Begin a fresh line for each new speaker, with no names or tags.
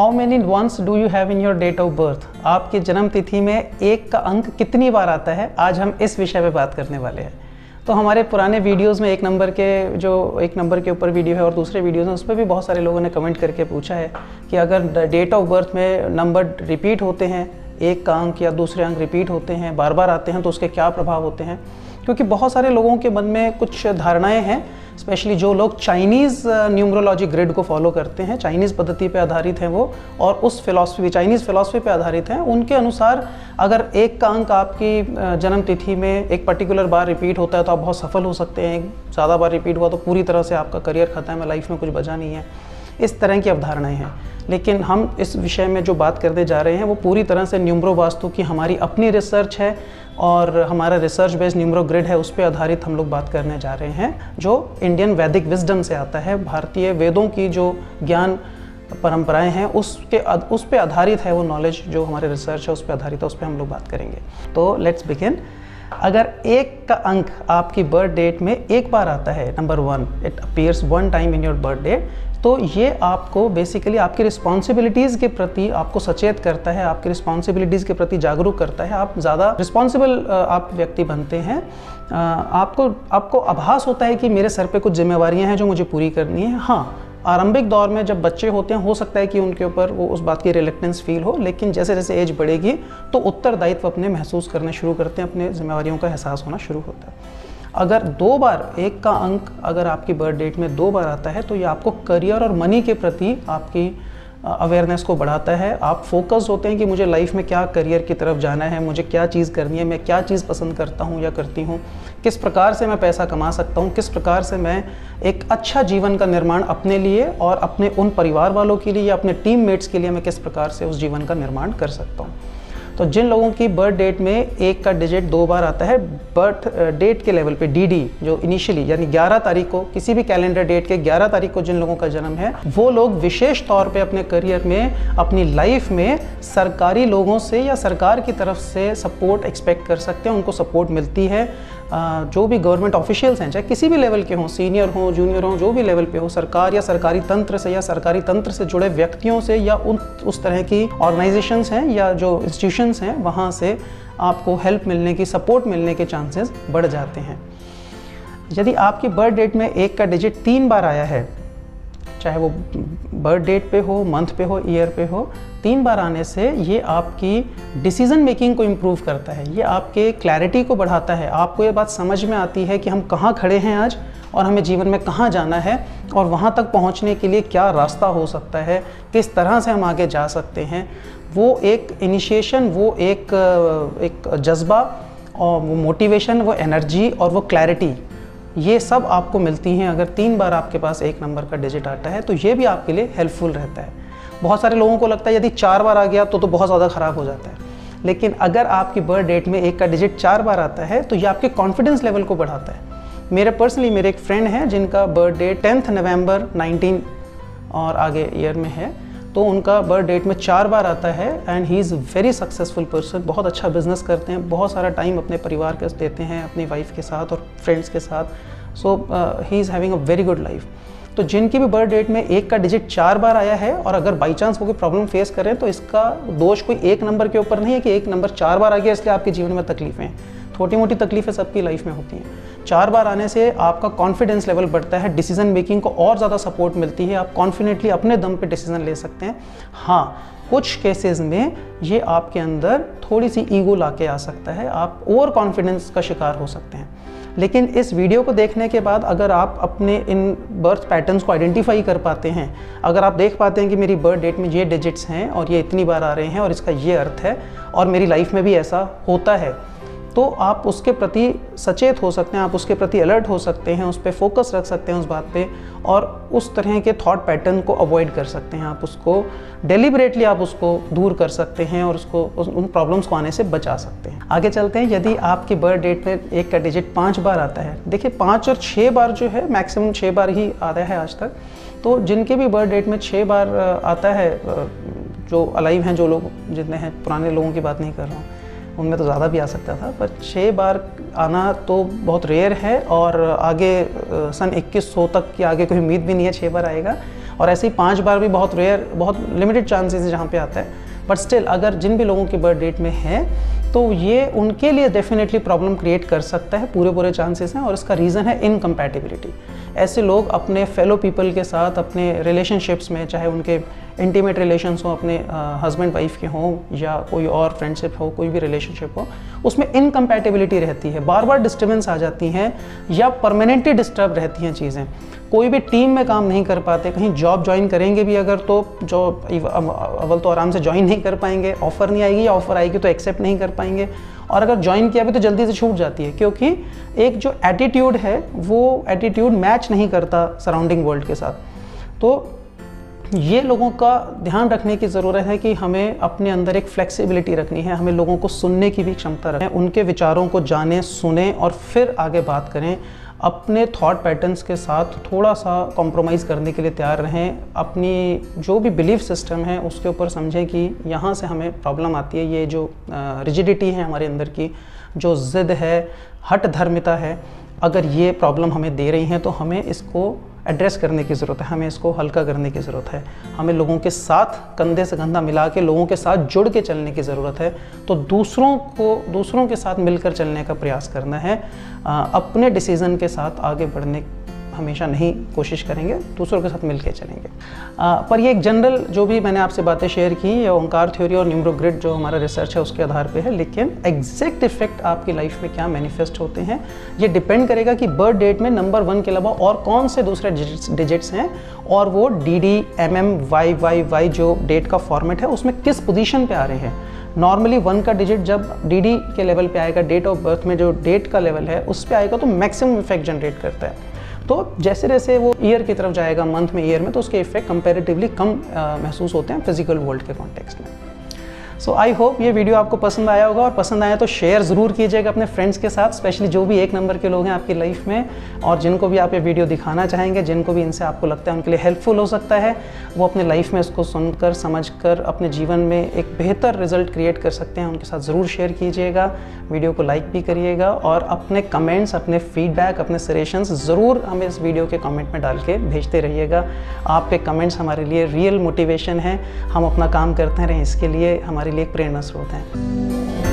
How many ones do you have in your date of birth आपकी जन्म तिथि में एक का अंक कितनी बार आता है? आज हम इस विषय पे बात करने वाले हैं। तो हमारे पुराने वीडियोस में एक नंबर के, जो एक नंबर के ऊपर वीडियो है और दूसरे वीडियोस हैं उस पर भी बहुत सारे लोगों ने कमेंट करके पूछा है कि अगर डेट ऑफ़ बर्थ में नंबर रिपीट होते हैं, एक का अंक या दूसरे अंक रिपीट होते हैं, बार बार आते हैं तो उसके क्या प्रभाव होते हैं? क्योंकि बहुत सारे लोगों के मन में कुछ धारणाएँ हैं स्पेशली जो लोग चाइनीज़ न्यूमरोलॉजी ग्रिड को फॉलो करते हैं चाइनीज़ पद्धति पे आधारित हैं वो, और उस फिलासफी चाइनीज़ फिलासफी पे आधारित हैं, उनके अनुसार अगर एक का अंक आपकी जन्मतिथि जन्म तिथि में एक पर्टिकुलर बार रिपीट होता है तो आप बहुत सफल हो सकते हैं। ज़्यादा बार रिपीट हुआ तो पूरी तरह से आपका करियर ख़त्म है लाइफ में कुछ बजा नहीं है। इस तरह की अवधारणाएँ हैं। लेकिन हम इस विषय में जो बात करने जा रहे हैं, वो पूरी तरह से न्यूमरो वास्तु की हमारी अपनी रिसर्च है और हमारा रिसर्च बेस्ड न्यूमरो ग्रिड है, उस पर आधारित हम लोग बात करने जा रहे हैं, जो इंडियन वैदिक विजडम से आता है। भारतीय वेदों की जो ज्ञान परंपराएँ हैं, उसके उस पर आधारित है वो नॉलेज जो हमारे रिसर्च है, उस पर आधारित है, उस पर हम लोग बात करेंगे। तो लेट्स बिगिन अगर एक का अंक आपकी बर्थ डेट में एक बार आता है number one it appears one time in your birth date तो ये आपको बेसिकली आपकी रिस्पॉन्सिबिलिटीज़ के प्रति आपको सचेत करता है, आपकी रिस्पॉन्सिबिलिटीज़ के प्रति जागरूक करता है, आप ज़्यादा रिस्पॉन्सिबल आप व्यक्ति बनते हैं। आपको आपको आभास होता है कि मेरे सर पे कुछ जिम्मेवारियाँ हैं जो मुझे पूरी करनी है। हाँ आरंभिक दौर में जब बच्चे होते हैं, हो सकता है कि उनके ऊपर वो उस बात की रिलेक्टेंस फील हो, लेकिन जैसे जैसे एज बढ़ेगी तो उत्तरदायित्व अपने महसूस करने शुरू करते हैं, अपने जिम्मेवारियों का एहसास होना शुरू होता है। अगर दो बार एक का अंक अगर आपकी बर्थ डेट में दो बार आता है तो ये आपको करियर और मनी के प्रति आपकी अवेयरनेस को बढ़ाता है। आप फोकस होते हैं कि मुझे लाइफ में क्या करियर की तरफ़ जाना है, मुझे क्या चीज़ करनी है, मैं क्या चीज़ पसंद करता हूँ या करती हूँ, किस प्रकार से मैं पैसा कमा सकता हूँ, किस प्रकार से मैं एक अच्छा जीवन का निर्माण अपने लिए और अपने उन परिवार वालों के लिए या अपने टीम मेट्स के लिए मैं किस प्रकार से उस जीवन का निर्माण कर सकता हूँ। तो जिन लोगों की बर्थ डेट में एक का डिजिट दो बार आता है बर्थ डेट के लेवल पे डीडी जो इनिशियली यानी 11 तारीख को, किसी भी कैलेंडर डेट के 11 तारीख को जिन लोगों का जन्म है, वो लोग विशेष तौर पे अपने करियर में, अपनी लाइफ में सरकारी लोगों से या सरकार की तरफ़ से सपोर्ट एक्सपेक्ट कर सकते हैं, उनको सपोर्ट मिलती है। जो भी गवर्नमेंट ऑफिशियल्स हैं, चाहे किसी भी लेवल के हों सीनियर हों जूनियर हों, जो भी लेवल पे हो, सरकार या सरकारी तंत्र से या सरकारी तंत्र से जुड़े व्यक्तियों से या उन, उस तरह की ऑर्गेनाइजेशंस हैं या जो इंस्टीट्यूशंस हैं, वहाँ से आपको हेल्प मिलने की सपोर्ट मिलने के चांसेस बढ़ जाते हैं। यदि आपकी बर्थ डेट में एक का डिजिट तीन बार आया है चाहे वो बर्थ डेट पे हो मंथ पे हो ईयर पे हो, तीन बार आने से ये आपकी डिसीज़न मेकिंग को इम्प्रूव करता है। ये आपके क्लैरिटी को बढ़ाता है। आपको ये बात समझ में आती है कि हम कहाँ खड़े हैं आज और हमें जीवन में कहाँ जाना है और वहाँ तक पहुँचने के लिए क्या रास्ता हो सकता है, किस तरह से हम आगे जा सकते हैं। वो एक इनिशिएशन वो एक एक जज्बा, और वो मोटिवेशन वो एनर्जी और वो क्लैरिटी ये सब आपको मिलती हैं अगर तीन बार आपके पास एक नंबर का डिजिट आता है तो ये भी आपके लिए हेल्पफुल रहता है। बहुत सारे लोगों को लगता है यदि चार बार आ गया तो तो बहुत ज़्यादा ख़राब हो जाता है। लेकिन अगर आपकी बर्थ डेट में एक का डिजिट चार बार आता है तो ये आपके कॉन्फिडेंस लेवल को बढ़ाता है। मेरे पर्सनली मेरे एक फ्रेंड हैं जिनका birth date tenth November nineteen और आगे ईयर में है। तो उनका बर्थ डेट में चार बार आता है and he is very successful person बहुत अच्छा बिज़नेस करते हैं, बहुत सारा टाइम अपने परिवार के देते हैं, अपनी वाइफ के साथ और फ्रेंड्स के साथ। So he is having a very good life तो जिनकी भी बर्थ डेट में एक का डिजिट चार बार आया है, और अगर बाई चांस वो कोई प्रॉब्लम फेस करें तो इसका दोष कोई एक नंबर के ऊपर नहीं है कि एक नंबर चार बार आ गया, इसलिए आपके जीवन में तकलीफें हैं। छोटी मोटी तकलीफें सबकी लाइफ में होती हैं। चार बार आने से आपका कॉन्फिडेंस लेवल बढ़ता है डिसीज़न मेकिंग को और ज़्यादा सपोर्ट मिलती है, आप कॉन्फिडेंटली अपने दम पे डिसीज़न ले सकते हैं। हाँ कुछ केसेस में ये आपके अंदर थोड़ी सी ईगो ला के आ सकता है, आप ओवर कॉन्फिडेंस का शिकार हो सकते हैं। लेकिन इस वीडियो को देखने के बाद अगर आप अपने इन बर्थ पैटर्न्स को आइडेंटिफाई कर पाते हैं, अगर आप देख पाते हैं कि मेरी बर्थ डेट में ये डिजिट्स हैं और ये इतनी बार आ रहे हैं और इसका ये अर्थ है और मेरी लाइफ में भी ऐसा होता है तो आप उसके प्रति सचेत हो सकते हैं आप उसके प्रति अलर्ट हो सकते हैं उस पर फोकस रख सकते हैं उस बात पे और उस तरह के थॉट पैटर्न को अवॉइड कर सकते हैं। आप उसको डेलिबरेटली आप उसको दूर कर सकते हैं और उसको उस, उन प्रॉब्लम्स को आने से बचा सकते हैं। आगे चलते हैं यदि आपकी बर्थ डेट में एक का डिजिट पाँच बार आता है देखिए पाँच और छः बार जो है मैक्सिमम छः बार ही आता है आज तक। तो जिनके भी बर्थ डेट में छः बार आता है जो अलाइव हैं जो लोग जितने हैं पुराने लोगों की बात नहीं कर रहा हूँ उनमें तो ज़्यादा भी आ सकता था, पर छः बार आना तो बहुत रेयर है और आगे सन 2100 तक की आगे कोई उम्मीद भी नहीं है छः बार आएगा। और ऐसे ही पाँच बार भी बहुत रेयर बहुत लिमिटेड चांसेस जहाँ पे आता है। बट स्टिल अगर जिन भी लोगों की बर्थ डेट में है तो ये उनके लिए डेफिनेटली प्रॉब्लम क्रिएट कर सकता है, पूरे पूरे चांसेस हैं और इसका रीज़न है इनकम्पैटिबिलिटी ऐसे लोग अपने फेलो पीपल के साथ, अपने रिलेशनशिप्स में, चाहे उनके इंटीमेट रिलेशंस हो, अपने हस्बैंड वाइफ के हों, या कोई और फ्रेंडशिप हो, कोई भी रिलेशनशिप हो, उसमें इनकम्पैटिबिलिटी रहती है। बार बार डिस्टर्बेंस आ जाती हैं, या परमानेंटली डिस्टर्ब रहती हैं चीज़ें। कोई भी टीम में काम नहीं कर पाते, कहीं जॉब ज्वाइन करेंगे भी अगर तो जो अव्वल तो आराम से ज्वाइन नहीं कर पाएँगे ऑफ़र नहीं आएगी, या ऑफ़र आएगी तो एक्सेप्ट नहीं कर पाएँगे। और अगर ज्वाइन किया भी तो जल्दी से छूट जाती है, क्योंकि एक जो एटीट्यूड है, वो एटीट्यूड मैच नहीं करता सराउंडिंग वर्ल्ड के साथ। तो ये लोगों का ध्यान रखने की ज़रूरत है कि हमें अपने अंदर एक फ्लेक्सिबिलिटी रखनी है, हमें लोगों को सुनने की भी क्षमता रखें उनके विचारों को जानें, सुने और फिर आगे बात करें। अपने थॉट पैटर्न्स के साथ थोड़ा सा कॉम्प्रोमाइज़ करने के लिए तैयार रहें। अपनी जो भी बिलीफ सिस्टम है, उसके ऊपर समझें कि यहाँ से हमें प्रॉब्लम आती है। ये जो रिजिडिटी है हमारे अंदर की, जो ज़िद है हट धर्मिता है, अगर ये प्रॉब्लम हमें दे रही हैं तो हमें इसको एड्रेस करने की ज़रूरत है, हमें इसको हल्का करने की ज़रूरत है। हमें लोगों के साथ कंधे से कंधा मिला के, लोगों के साथ जुड़ के चलने की ज़रूरत है। तो दूसरों को, दूसरों के साथ मिलकर चलने का प्रयास करना है। अपने डिसीज़न के साथ आगे बढ़ने हमेशा नहीं कोशिश करेंगे दूसरों के साथ मिल के चलेंगे। आ, पर ये एक जनरल जो भी मैंने आपसे बातें शेयर की या ओंकार थ्योरी और न्यूमरोग्रिड जो हमारा रिसर्च है उसके आधार पे है लेकिन एग्जैक्ट इफ़ेक्ट आपकी लाइफ में क्या मैनिफेस्ट होते हैं ये डिपेंड करेगा कि बर्थ डेट में नंबर वन के अलावा और कौन से दूसरे डिजिट्स हैं और वो D D M M Y Y Y जो डेट का फॉर्मेट है उसमें किस पोजिशन पर आ रहे हैं। नॉर्मली वन का डिजिट जब डी के लेवल पे आएगा डेट ऑफ़ बर्थ में जो डेट का लेवल है, उस पर आएगा तो मैक्सिमम इफ़ेक्ट जनरेट करता है। तो जैसे जैसे वो ईयर की तरफ़ जाएगा मंथ में ईयर में तो उसके इफ़ेक्ट कंपेरेटिवली कम महसूस होते हैं फ़िज़िकल वर्ल्ड के कॉन्टेक्स्ट में। सो आई होप ये वीडियो आपको पसंद आया होगा और पसंद आया तो शेयर ज़रूर कीजिएगा अपने फ्रेंड्स के साथ स्पेशली जो भी एक नंबर के लोग हैं आपकी लाइफ में और जिनको भी आप ये वीडियो दिखाना चाहेंगे, जिनको भी इनसे आपको लगता है उनके लिए हेल्पफुल हो सकता है, वो अपने लाइफ में इसको सुनकर, समझकर, अपने जीवन में एक बेहतर रिज़ल्ट क्रिएट कर सकते हैं, उनके साथ ज़रूर शेयर कीजिएगा वीडियो को लाइक भी करिएगा और अपने कमेंट्स अपने फीडबैक अपने सजेशंस ज़रूर हमें इस वीडियो के कमेंट में डाल के भेजते रहिएगा। आपके कमेंट्स हमारे लिए रियल मोटिवेशन है, हम अपना काम करते रहें इसके लिए हमारे लिए एक प्रेरणा स्रोत हैं।